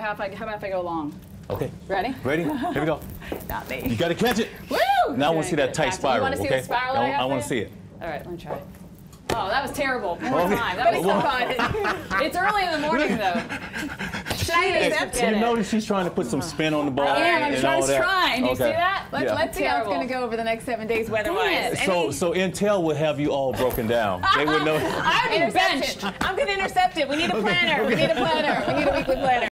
How about, I, how about if I go long? Okay. Ready? Ready? Here we go. Not me. You got to catch it. Woo! Now I want to see that tight spiral. You want to see okay? the spiral I, I, want to see it. All right, let me try. Oh, that was terrible. One more time. That was oh, so oh. fun. it's early in the morning, though. Should I Hey, you notice she's trying to put some spin on the ball. Yeah. I'm trying to trying. Do you see that? Let's, Yeah. let's see how it's going to go over the next seven days weather-wise. So, so Intel would have you all broken down. They would know. I would be benched. I'm going to intercept it. We need a planner. We need a planner. We need a weekly planner.